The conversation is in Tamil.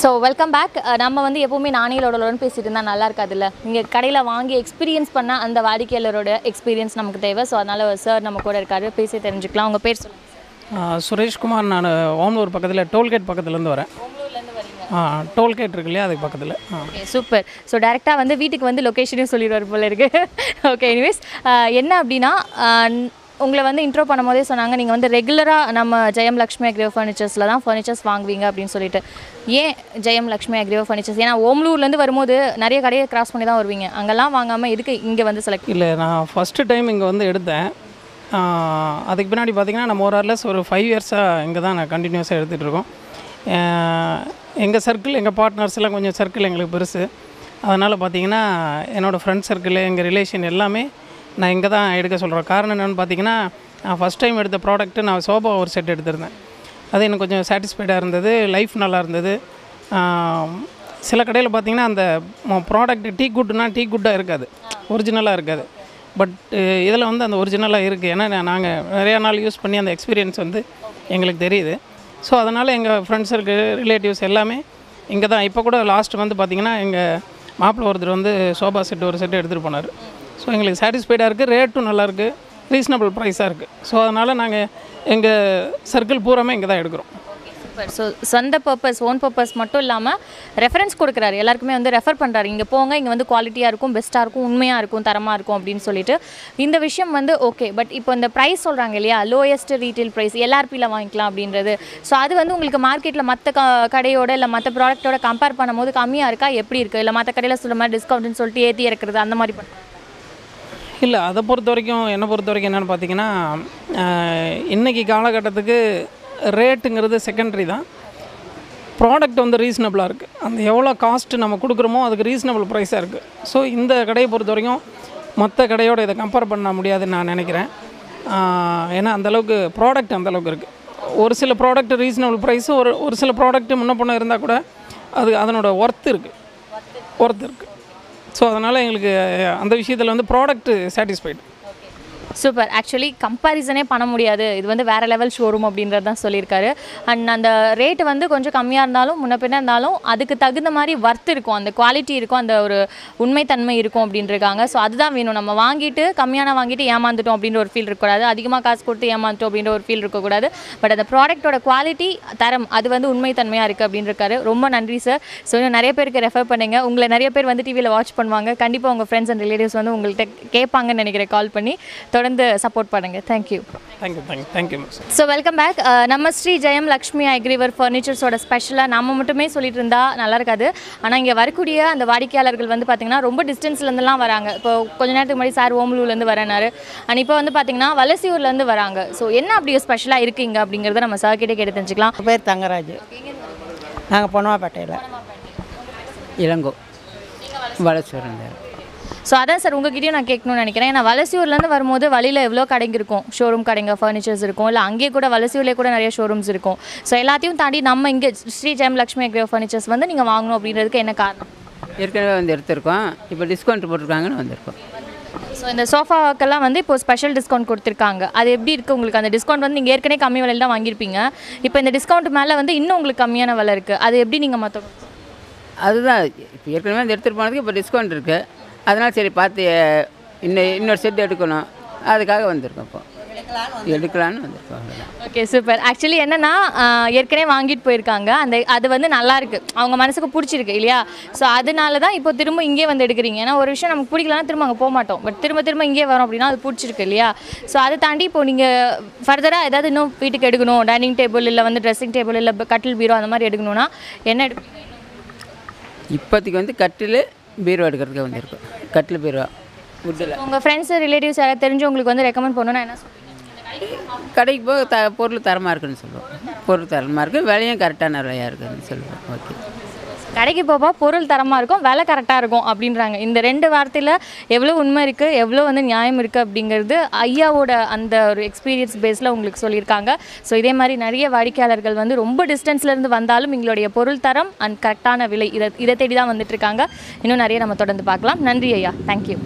ஸோ வெல்கம் பேக் நம்ம வந்து எப்போவுமே நாணயலோடலோன்னு பேசிட்டு இருந்தால் நல்லா இருக்காதுல்ல? நீங்கள் கடையில் வாங்கி எக்ஸ்பீரியன்ஸ் பண்ண அந்த வாடிக்கையாளரோட எக்ஸ்பீரியன்ஸ் நமக்கு தேவை. ஸோ அதனால் சார் நம்ம கூட இருக்காரு. பேசி தெரிஞ்சுக்கலாம். உங்கள் பேர் சொல்லுங்கள் சுரேஷ்குமார். நான் ஓமலூர் பக்கத்தில் டோல்கேட் பக்கத்துலேருந்து வரேன். டோல்கேட் இருக்கு இல்லையா? அதுக்கு பக்கத்தில். ஓகே சூப்பர் ஸோ டேரெக்டாக வந்து வீட்டுக்கு வந்து லொக்கேஷனையும் சொல்லிடுவார் போல இருக்கு. ஓகே எனிவேஸ் என்ன அப்படின்னா உங்களை வந்து இன்ட்ரோ பண்ணும்போதே சொன்னாங்க நீங்கள் வந்து ரெகுலராக நம்ம ஜெயம் லக்ஷ்மி அக்ரிவோ ஃபர்னிச்சர்ஸில் தான் ஃபர்னிச்சர்ஸ் வாங்குவீங்க அப்படின்னு சொல்லிட்டு. ஏன் ஜெயம் லக்ஷ்மி அக்ரிவோ ஃபர்னிச்சர்ஸ் ஏன்னா ஓம்லூர்லேருந்து வரும்போது நிறைய கடையை கிராஸ் பண்ணி தான் வருவீங்க. அங்கெல்லாம் வாங்காமல் எதுக்கு இங்கே வந்து செலக்ட் இல்லை நான் ஃபஸ்ட்டு டைம் இங்கே வந்து எடுத்தேன். அதுக்கு பின்னாடி பார்த்தீங்கன்னா நம்ம ஒரு ஆர்லெஸ் ஒரு ஃபைவ் இயர்ஸாக இங்கே தான் நான் கண்டினியூஸாக எடுத்துகிட்டு இருக்கோம். எங்கள் சர்க்கிள் எங்கள் பார்ட்னர்ஸ் எல்லாம் கொஞ்சம் சர்க்கிள் எங்களுக்கு பெருசு. அதனால் பார்த்தீங்கன்னா என்னோடய ஃப்ரெண்ட் சர்க்கிள் எங்கள் ரிலேஷன் எல்லாமே நான் இங்கே தான் எடுக்க சொல்கிறேன். காரணம் என்னென்னு பார்த்தீங்கன்னா நான் ஃபஸ்ட் டைம் எடுத்த ப்ராடக்ட்டு நான் சோபா ஒரு செட் எடுத்திருந்தேன். அது எனக்கு கொஞ்சம் சாட்டிஸ்ஃபைடாக இருந்தது லைஃப் நல்லா இருந்தது. சில கடையில் பார்த்தீங்கன்னா அந்த ப்ராடக்ட் டீ குட்னா டீ குட்டாக இருக்காது. ஒரிஜினலாக இருக்காது. பட் இதில் வந்து அந்த ஒரிஜினலாக இருக்குது ஏன்னா நாங்கள் நிறையா நாள் யூஸ் பண்ணி அந்த எக்ஸ்பீரியன்ஸ் வந்து எங்களுக்கு தெரியுது. ஸோ அதனால் எங்கள் ஃப்ரெண்ட்ஸ் இருக்கு ரிலேட்டிவ்ஸ் எல்லாமே இங்கே தான். இப்போ கூட லாஸ்ட் வந்து பார்த்திங்கன்னா எங்கள் மாப்பிள்ளை ஒருத்தர் வந்து சோபா செட் ஒரு செட் எடுத்துகிட்டு போனார். ஸோ எங்களுக்கு சாட்டிஸ்ஃபைடாக இருக்குது ரேட்டும் நல்லாயிருக்கு ரீசனபிள் ப்ரைஸாக இருக்குது ஸோ அதனால் நாங்கள் எங்கள் சர்க்கிள் பூராமே இங்கே தான் எடுக்கிறோம் சூப்பர் ஸோ சொந்த பர்பஸ் ஓன் பர்பஸ் மட்டும் இல்லாமல் ரெஃபரன்ஸ் கொடுக்குறாரு. எல்லாருக்குமே வந்து ரெஃபர் பண்ணுறாரு இங்கே போங்க இங்கே வந்து குவாலிட்டியாக இருக்கும் பெஸ்ட்டாக இருக்கும் உண்மையாக இருக்கும் தரமாக இருக்கும் அப்படின்னு சொல்லிட்டு. இந்த விஷயம் வந்து ஓகே பட் இப்போ இந்த ப்ரைஸ் சொல்கிறாங்க இல்லையா? லோயஸ்ட் ரீட்டைல் ப்ரைஸ் எல்ஆர்பியில் வாங்கிக்கலாம் அப்படின்றது. ஸோ அது வந்து உங்களுக்கு மார்க்கெட்டில் மற்ற க கடையோட இல்லை மற்ற ப்ராடக்ட்டோட கம்பேர் பண்ணும்போது கம்மியாக இருக்கா? எப்படி இருக்குது இல்லை மற்ற கடையில் சொல்கிற மாதிரி டிஸ்கவுண்ட்னு சொல்லிட்டு ஏற்றி இறக்குறது அந்த மாதிரி பண்ண இல்லை அதை பொறுத்த வரைக்கும் என்னை பொறுத்த வரைக்கும் என்னென்னு பார்த்தீங்கன்னா இன்றைக்கி காலகட்டத்துக்கு ரேட்டுங்கிறது செகண்டரி தான். ப்ராடக்ட் வந்து ரீசனபிளாக இருக்குது அந்த எவ்வளோ காஸ்ட்டு நம்ம கொடுக்குறோமோ அதுக்கு ரீசனபிள் ப்ரைஸாக இருக்குது ஸோ இந்த கடையை பொறுத்த வரைக்கும் மற்ற கடையோட இதை கம்பேர் பண்ண முடியாதுன்னு நான் நினைக்கிறேன். ஏன்னா அந்தளவுக்கு ப்ராடக்ட் அந்தளவுக்கு இருக்குது ஒரு சில ப்ராடக்ட் ரீசனபிள் ப்ரைஸு ஒரு ஒரு சில ப்ராடக்ட்டு முன்ன பொண்ணு இருந்தால் கூட அது அதனோட ஒர்த் இருக்குது ஒர்த் இருக்குது ஸோ அதனால் எங்களுக்கு அந்த விஷயத்தில் வந்து ப்ராடக்ட்டு சாட்டிஸ்ஃபைடு சூப்பர் ஆக்சுவலி கம்பேரிசனே பண்ண முடியாது. இது வந்து வேறு லெவல் ஷோரூம் அப்படின்றது தான் சொல்லியிருக்காரு. அண்ட் அந்த ரேட்டு வந்து கொஞ்சம் கம்மியாக இருந்தாலும் முன்ன பின்ன இருந்தாலும் அதுக்கு தகுந்த மாதிரி ஒர்த் இருக்கும். அந்த குவாலிட்டி இருக்கும். அந்த ஒரு உண்மைத்தன்மை இருக்கும் அப்படின்றாங்க ஸோ அதுதான் வேணும். நம்ம வாங்கிட்டு கம்மியான வாங்கிட்டு ஏமாந்துட்டோம் அப்படின்ற ஒரு ஃபீல் இருக்கக்கூடாது. அதிகமாக காசு கொடுத்து ஏமாந்துட்டோம் அப்படின்ற ஒரு ஃபீல் இருக்கக்கூடாது. பட் அந்த ப்ராடக்ட்டோட குவாலிட்டி தரம் அது வந்து உண்மைத்தன்மையாக இருக்குது அப்படின்னு இருக்காரு ரொம்ப நன்றி சார் ஸோ இன்னும் நிறைய பேருக்கு ரெஃபர் பண்ணுங்க. உங்களை நிறைய பேர் வந்து டிவியில் வாட்ச் பண்ணுவாங்க. கண்டிப்பாக உங்கள் ஃப்ரெண்ட்ஸ் அண்ட் ரிலேட்டிவ்ஸ் வந்து உங்கள்கிட்ட கேட்பாங்கன்னு நினைக்கிறேன். கால் பண்ணி. தொடர்ந்து சப்போர்ட் பண்ணுங்கள் thank you thank you thank you thank you so welcome back நம்ம ஸ்ரீ ஜெயம் லக்ஷ்மி அக்ரிவர் ஃபர்னிச்சர்ஸோட ஸ்பெஷலாக நம்ம மட்டுமே சொல்லிட்டு இருந்தா நல்லா இருக்காது. ஆனால் இங்கே வரக்கூடிய அந்த வாடிக்கையாளர்கள் வந்து பார்த்திங்கன்னா ரொம்ப டிஸ்டன்ஸ்லேருந்துலாம் வராங்க. இப்போ கொஞ்ச நேரத்துக்கு முன்னாடி சார் ஓமலூர்லேருந்து வரேனாரு அண்ட் இப்போ வந்து பார்த்திங்கன்னா வலசியூர்லேருந்து வராங்க. ஸோ என்ன அப்படி ஸ்பெஷலாக இருக்கீங்க அப்படிங்கிறத நம்ம சார் கிட்டே கேட்டு தெரிஞ்சுக்கலாம். பேர் தங்கராஜ். நாங்கள் பொன்னவாப்பேட்டையில். இளங்கோ. வளசூரன் ஸோ அதான் சார் உங்ககிட்டயும் நான் கேட்கணும்னு நினைக்கிறேன். ஏன்னா வலசியூர்லேருந்து வரும்போது வழியில் எவ்வளோ கடைங்க இருக்கும்? ஷோரூம் கடைங்க ஃபர்னிச்சர்ஸ் இருக்கும். இல்லை அங்கேயே கூட வலசியூர்லேயே கூட நிறைய ஷோரூம்ஸ் இருக்கும். ஸோ எல்லாத்தையும் தாண்டி நம்ம இங்கே ஸ்ரீ ஜெயம் லக்ஷ்மி அக்ரோ ஃபர்னிச்சர்ஸ் வந்து நீங்கள் வாங்கணும் அப்படின்றதுக்கு என்ன காரணம்? ஏற்கனவே வந்து எடுத்திருக்கோம். இப்போ டிஸ்கவுண்ட் போட்டிருக்காங்கன்னு வந்திருக்கோம். ஸோ இந்த சோஃபாக்கெல்லாம் வந்து இப்போ ஸ்பெஷல் டிஸ்கவுண்ட் கொடுத்துருக்காங்க. அது எப்படி இருக்குது உங்களுக்கு? அந்த டிஸ்கவுண்ட் வந்து நீங்கள் ஏற்கனவே கம்மி விலையில் தான் வாங்கியிருப்பீங்க. இப்போ இந்த டிஸ்கவுண்ட் மேலே வந்து இன்னும் உங்களுக்கு கம்மியான விலை இருக்குது அது எப்படி நீங்கள் மற்ற அதுதான். இப்போ ஏற்கனவே வந்து எடுத்துகிட்டு போனதுக்கு இப்போ டிஸ்கவுண்ட் இருக்குது அதனால் சரி பார்த்து இன்னும் இன்னொரு செட் எடுக்கணும். அதுக்காக வந்திருக்கோம் இப்போ. எடுக்கலான்னு வந்திருக்கோம். ஓகே சூப்பர் ஆக்சுவலி என்னன்னா ஏற்கனவே வாங்கிட்டு போயிருக்காங்க. அந்த அது வந்து நல்லா இருக்கு. அவங்க மனசுக்கு பிடிச்சிருக்கு இல்லையா? ஸோ அதனால தான் இப்போ திரும்ப இங்கே வந்து எடுக்கிறீங்க. ஏன்னா ஒரு விஷயம் நமக்கு பிடிக்கலனா திரும்ப அங்கே போக மாட்டோம். பட் திரும்ப திரும்ப இங்கே வரோம் அப்படின்னா அது பிடிச்சிருக்கு இல்லையா? ஸோ அதை தாண்டி இப்போ நீங்கள் ஃபர்தராக ஏதாவது இன்னும் வீட்டுக்கு எடுக்கணும். டைனிங் டேபிள் இல்லை வந்து ட்ரெஸ்ஸிங் டேபிள் இல்லை கட்டில் பீரோ அந்த மாதிரி எடுக்கணும்னா என்ன எடுப்பீங்க இப்போதைக்கு வந்து கட்டில் பீரோ எடுக்கிறதுக்கு வந்திருக்கோம் கட்டில் பீரோ. வுட்டில் உங்கள் ஃப்ரெண்ட்ஸ் ரிலேட்டிவ்ஸ் யாராவது தெரிஞ்சவங்களுக்கு வந்து ரெக்கமெண்ட் பண்ணணும்னா என்ன கடைக்கு போய் த பொருள் தரமாக இருக்குன்னு சொல்லுவோம். பொருள் தரமாக இருக்குது விலையும் கரெக்டான விலையாக இருக்குன்னு சொல்லுவோம். ஓகே கடைக்கு போப்பா பொருள் தரமாக இருக்கும் விலை கரெக்டாக இருக்கும் அப்படின்றாங்க. இந்த ரெண்டு வார்த்தையில் எவ்வளோ உண்மை இருக்குது எவ்வளோ வந்து நியாயம் இருக்குது அப்படிங்கிறது ஐயாவோட அந்த ஒரு எக்ஸ்பீரியன்ஸ் பேஸில் உங்களுக்கு சொல்லியிருக்காங்க. ஸோ இதே மாதிரி நிறைய வாடிக்கையாளர்கள் வந்து ரொம்ப டிஸ்டன்ஸ்லேருந்து வந்தாலும் எங்களுடைய பொருள் தரம் அண்ட் கரெக்டான விலை இதை இதை தேடி தான் வந்துட்டுருக்காங்க இன்னும் நிறைய நம்ம தொடர்ந்து பார்க்கலாம். நன்றி ஐயா. தேங்க்யூ